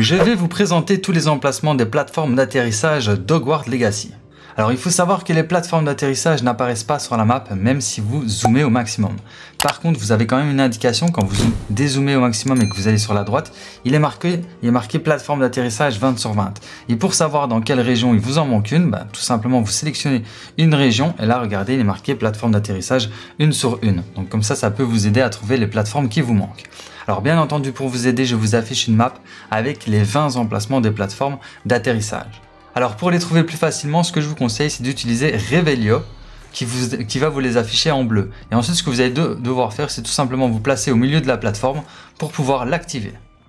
Je vais vous présenter tous les emplacements des plateformes d'atterrissage d'Hogwarts Legacy. Alors il faut savoir que les plateformes d'atterrissage n'apparaissent pas sur la map même si vous zoomez au maximum. Par contre vous avez quand même une indication quand vous dézoomez au maximum et que vous allez sur la droite, il est marqué, il plateforme d'atterrissage 20 sur 20. Et pour savoir dans quelle région il vous en manque une, bah, tout simplement vous sélectionnez une région et là regardez il est marqué plateforme d'atterrissage 1 sur 1. Donc comme ça ça peut vous aider à trouver les plateformes qui vous manquent. Alors bien entendu pour vous aider je vous affiche une map avec les 20 emplacements des plateformes d'atterrissage. Alors pour les trouver plus facilement ce que je vous conseille c'est d'utiliser Revelio qui, qui, va vous les afficher en bleu. Et ensuite ce que vous allez devoir faire c'est tout simplement vous placer au milieu de la plateforme pour pouvoir l'activer.